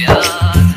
Yeah.